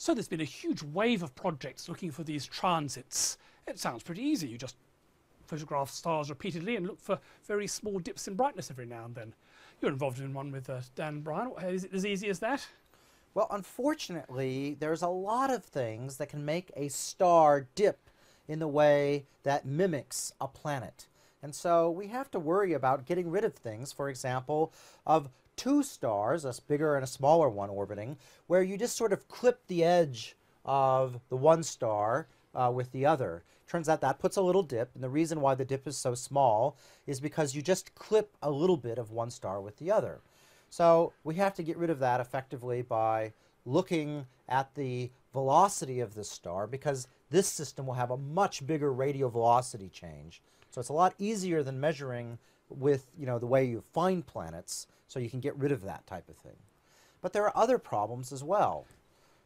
So there's been a huge wave of projects looking for these transits. It sounds pretty easy. You just photograph stars repeatedly and look for very small dips in brightness every now and then. You're involved in one with uh, Dan Bryan. Is it as easy as that? Well, unfortunately, there's a lot of things that can make a star dip in the way that mimics a planet. And so we have to worry about getting rid of things, for example, of two stars, a bigger and a smaller one orbiting, where you just sort of clip the edge of the one star uh, with the other. Turns out that puts a little dip, and the reason why the dip is so small is because you just clip a little bit of one star with the other. So we have to get rid of that effectively by looking at the velocity of the star because this system will have a much bigger radial velocity change. So it's a lot easier than measuring with you know the way you find planets, so you can get rid of that type of thing. But there are other problems as well.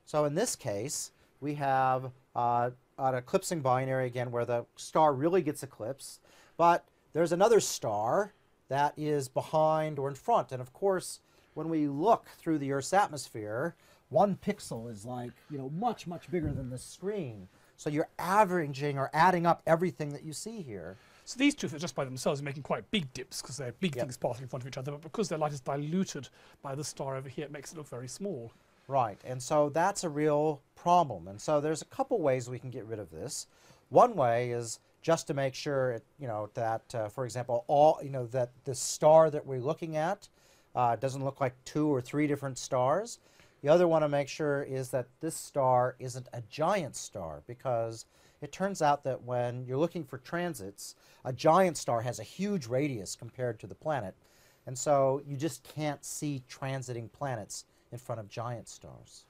So in this case, we have uh, an eclipsing binary again where the star really gets eclipsed, but there's another star that is behind or in front. And of course, when we look through the Earth's atmosphere, one pixel is like, you know, much, much bigger than the screen. So you're averaging or adding up everything that you see here. So these two just by themselves are making quite big dips because they're big yep. things passing in front of each other, but because their light is diluted by the star over here, it makes it look very small. Right, and so that's a real problem. And so there's a couple ways we can get rid of this. One way is just to make sure, it, you know, that, uh, for example, all, you know, that the star that we're looking at uh, doesn't look like two or three different stars. The other one to make sure is that this star isn't a giant star because it turns out that when you're looking for transits, a giant star has a huge radius compared to the planet. And so you just can't see transiting planets in front of giant stars.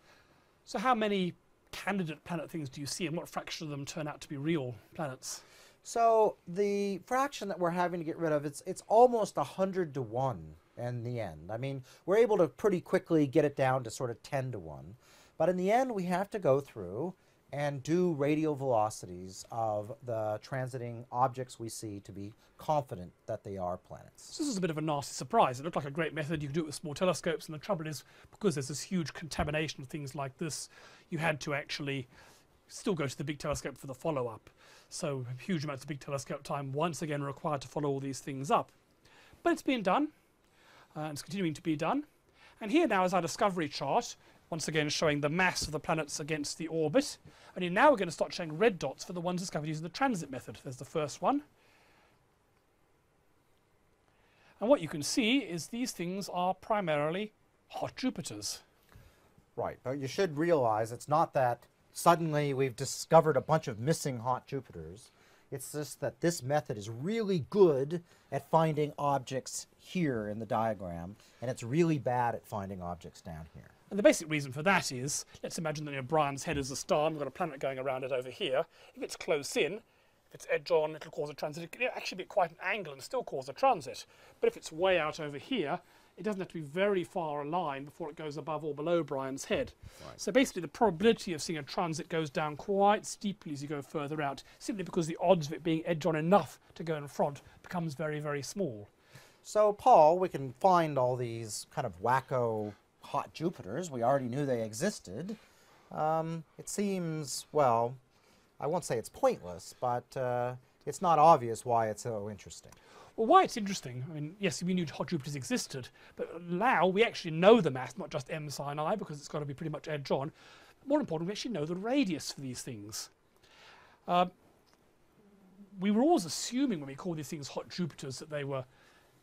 So how many candidate planet things do you see and what fraction of them turn out to be real planets? So the fraction that we're having to get rid of, it's, it's almost 100 to 1 in the end. I mean, we're able to pretty quickly get it down to sort of 10 to 1. But in the end, we have to go through and do radial velocities of the transiting objects we see to be confident that they are planets. So this is a bit of a nasty surprise. It looked like a great method. You could do it with small telescopes, and the trouble is, because there's this huge contamination of things like this, you had to actually still go to the big telescope for the follow-up. So huge amounts of big telescope time once again required to follow all these things up. But it's been done uh, and it's continuing to be done. And here now is our discovery chart, once again showing the mass of the planets against the orbit. And now we're going to start showing red dots for the ones discovered using the transit method. There's the first one. And what you can see is these things are primarily hot Jupiters. Right, but you should realize it's not that suddenly we've discovered a bunch of missing hot Jupiters. It's just that this method is really good at finding objects here in the diagram, and it's really bad at finding objects down here. And the basic reason for that is, let's imagine that you know, Brian's head is a star, and we've got a planet going around it over here. If it's close in, if it's edge on, it'll cause a transit. It can actually be at quite an angle and still cause a transit. But if it's way out over here, it doesn't have to be very far aligned before it goes above or below Brian's head. Right. So basically the probability of seeing a transit goes down quite steeply as you go further out, simply because the odds of it being edge on enough to go in front becomes very, very small. So Paul, we can find all these kind of wacko hot Jupiters. We already knew they existed. Um, it seems, well, I won't say it's pointless, but uh, it's not obvious why it's so interesting. Well, why it's interesting, I mean, yes, we knew hot Jupiters existed, but now we actually know the mass, not just m sine i, because it's got to be pretty much edge on. More important, we actually know the radius for these things. Uh, we were always assuming when we called these things hot Jupiters that they were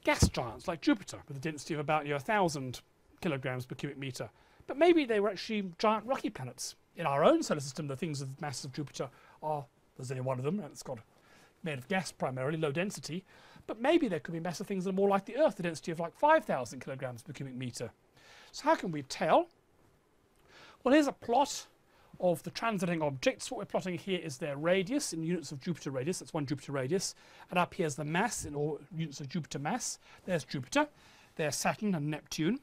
gas giants like Jupiter with a density of about you know, 1,000 kilograms per cubic meter. But maybe they were actually giant rocky planets. In our own solar system, the things of the mass of Jupiter are, there's only one of them, and it's got made of gas primarily, low density. But maybe there could be massive things that are more like the Earth, the density of like 5,000 kilograms per cubic meter. So how can we tell? Well, here's a plot of the transiting objects. What we're plotting here is their radius in units of Jupiter radius. That's one Jupiter radius. And up here is the mass in all units of Jupiter mass. There's Jupiter. There's Saturn and Neptune.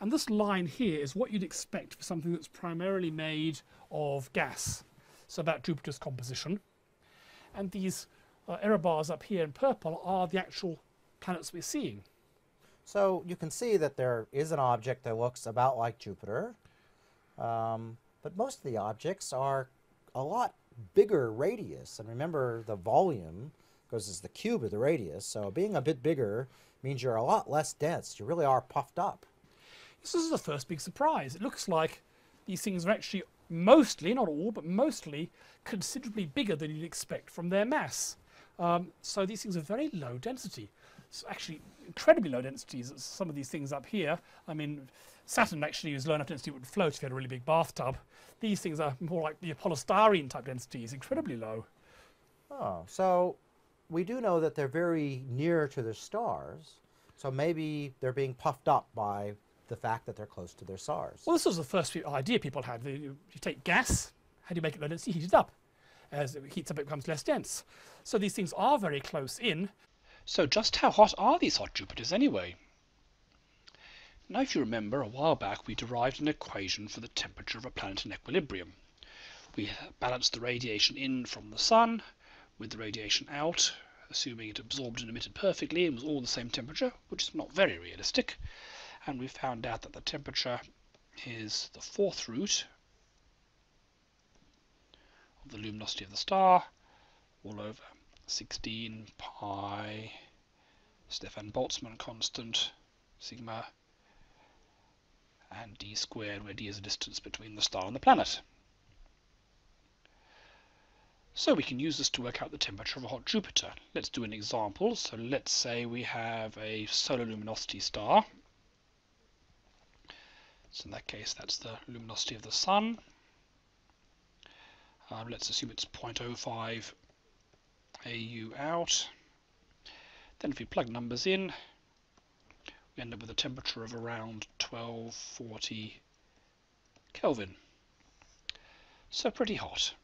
And this line here is what you'd expect for something that's primarily made of gas. So about Jupiter's composition. And these uh, error bars up here in purple are the actual planets we're seeing. So you can see that there is an object that looks about like Jupiter. Um, but most of the objects are a lot bigger radius. And remember, the volume goes as the cube of the radius. So being a bit bigger means you're a lot less dense. You really are puffed up. This is the first big surprise. It looks like these things are actually mostly, not all, but mostly considerably bigger than you'd expect from their mass. Um, so these things are very low density. So actually, incredibly low densities. Some of these things up here. I mean, Saturn actually was low enough density it would float if you had a really big bathtub. These things are more like the polystyrene type densities, incredibly low. Oh, so we do know that they're very near to the stars. So maybe they're being puffed up by the fact that they're close to their stars. Well, this was the first idea people had. You, you take gas, how do you make it low density? Heat it up. As it heats up, it becomes less dense. So these things are very close in. So just how hot are these hot Jupiters anyway? Now if you remember, a while back we derived an equation for the temperature of a planet in equilibrium. We balanced the radiation in from the Sun with the radiation out, assuming it absorbed and emitted perfectly and was all the same temperature, which is not very realistic. And we found out that the temperature is the fourth root of the luminosity of the star all over 16 pi Stefan Boltzmann constant sigma and d squared where d is the distance between the star and the planet. So we can use this to work out the temperature of a hot Jupiter. Let's do an example. So let's say we have a solar luminosity star. So in that case that's the luminosity of the Sun. Um, let's assume it's 0.05 AU out. Then if we plug numbers in, we end up with a temperature of around 1240 Kelvin. So pretty hot.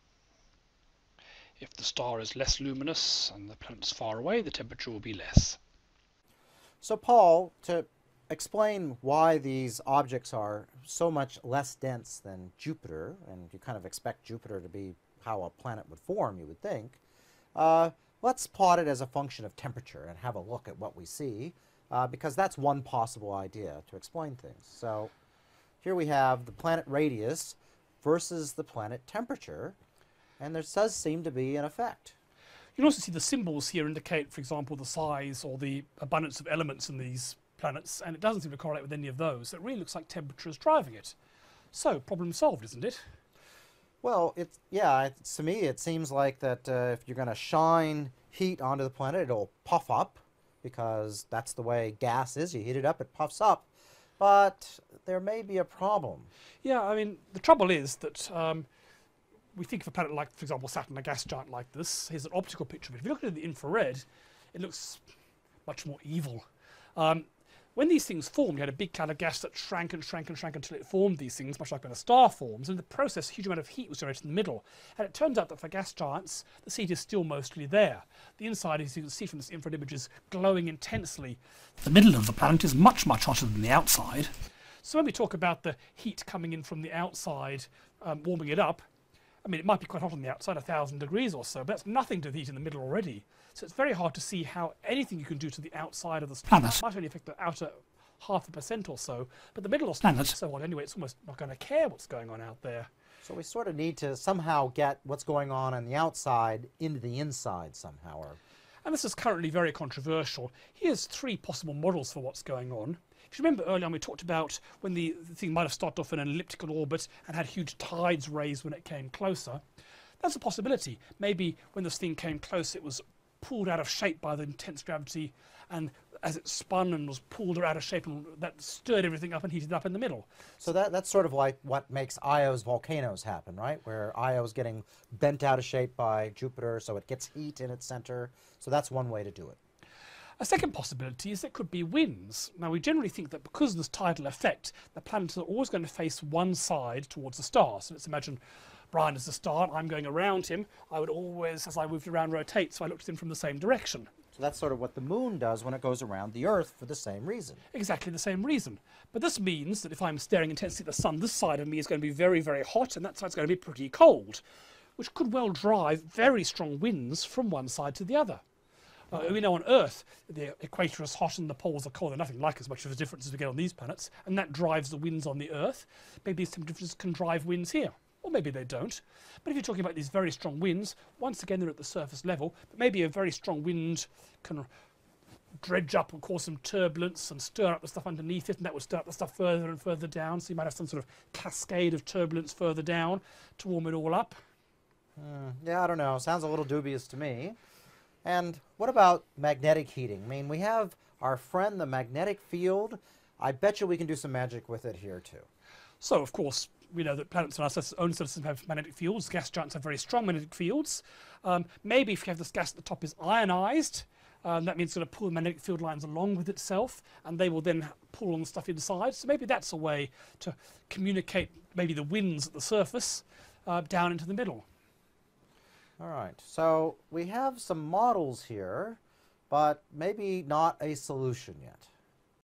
If the star is less luminous and the planet's far away, the temperature will be less. So Paul, to explain why these objects are so much less dense than Jupiter, and you kind of expect Jupiter to be how a planet would form, you would think, uh, let's plot it as a function of temperature and have a look at what we see, uh, because that's one possible idea to explain things. So here we have the planet radius versus the planet temperature, and there does seem to be an effect. You can also see the symbols here indicate, for example, the size or the abundance of elements in these planets, and it doesn't seem to correlate with any of those. It really looks like temperature is driving it. So, problem solved, isn't it? Well, it's yeah. To me, it seems like that uh, if you're going to shine heat onto the planet, it'll puff up because that's the way gas is. You heat it up, it puffs up. But there may be a problem. Yeah, I mean, the trouble is that um, we think of a planet like, for example, Saturn, a gas giant like this. Here's an optical picture of it. If you look at it in the infrared, it looks much more evil. Um, when these things formed, you had a big cloud of gas that shrank and shrank and shrank until it formed these things, much like when a star forms. And in the process, a huge amount of heat was generated in the middle. And it turns out that for gas giants, the heat is still mostly there. The inside, as you can see from this infrared image, is glowing intensely. The middle of the planet is much, much hotter than the outside. So when we talk about the heat coming in from the outside, um, warming it up, I mean, it might be quite hot on the outside, a thousand degrees or so, but that's nothing to the heat in the middle already. So it's very hard to see how anything you can do to the outside of the planet might only affect the outer half a percent or so, but the middle of the planet so on anyway, it's almost not going to care what's going on out there. So we sort of need to somehow get what's going on on the outside into the inside somehow. Or... And this is currently very controversial. Here's three possible models for what's going on. If you remember earlier on, we talked about when the, the thing might have started off in an elliptical orbit and had huge tides raised when it came closer. That's a possibility. Maybe when this thing came close, it was pulled out of shape by the intense gravity, and as it spun and was pulled out of shape, and that stirred everything up and heated up in the middle. So that that's sort of like what makes Io's volcanoes happen, right? Where Io is getting bent out of shape by Jupiter, so it gets heat in its center. So that's one way to do it. A second possibility is it could be winds. Now, we generally think that because of this tidal effect, the planets are always going to face one side towards the star. So let's imagine Brian is the star, and I'm going around him. I would always, as I moved around, rotate, so I looked at him from the same direction. So that's sort of what the moon does when it goes around the Earth for the same reason. Exactly the same reason. But this means that if I'm staring intensely at the sun, this side of me is going to be very, very hot, and that side's going to be pretty cold, which could well drive very strong winds from one side to the other. Uh, we know on Earth the equator is hot and the poles are cold. They're nothing like as much of a difference as we get on these planets, and that drives the winds on the Earth. Maybe these temperatures can drive winds here. Or maybe they don't. But if you're talking about these very strong winds, once again they're at the surface level, but maybe a very strong wind can dredge up and cause some turbulence and stir up the stuff underneath it, and that would stir up the stuff further and further down. So you might have some sort of cascade of turbulence further down to warm it all up. Hmm, yeah, I don't know. Sounds a little dubious to me. And what about magnetic heating? I mean, we have our friend the magnetic field. I bet you we can do some magic with it here too. So, of course, we know that planets in our own solar system have magnetic fields. Gas giants have very strong magnetic fields. Um, maybe if you have this gas at the top is ionized, um, that means it's going to pull the magnetic field lines along with itself, and they will then pull on the stuff inside. So maybe that's a way to communicate maybe the winds at the surface uh, down into the middle. All right, so we have some models here, but maybe not a solution yet.